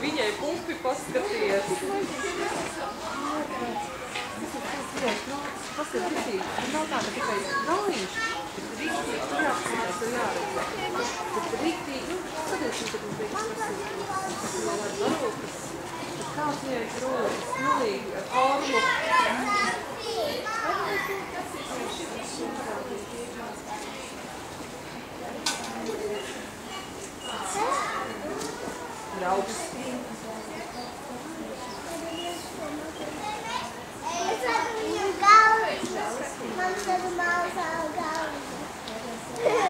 viņai pupi paskaties. Tas ir rītīgi. Nav tā, ka tikai galiņš. Bet rītīgi, tur jāapskatās, tur jāredz. Bet rītīgi, nu, skaties, nu, tad mums bija tas, kas ir. Bet kāds viņai rodas, smilīgi, ar formu. now just